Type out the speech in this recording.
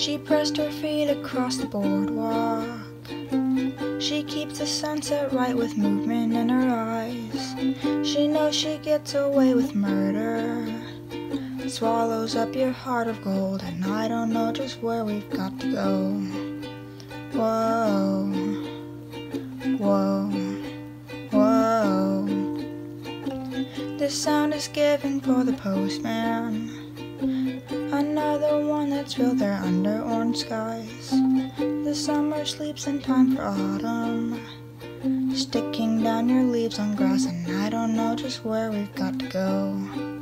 She pressed her feet across the boardwalk. She keeps the sunset right with movement in her eyes. She knows she gets away with murder. Swallows up your heart of gold, and I don't know just where we've got to go. Whoa, whoa, whoa. This sound is given for the postman. One that's filled under orange skies. The summer sleeps in time for autumn. Sticking down your leaves on grass, and I don't know just where we've got to go.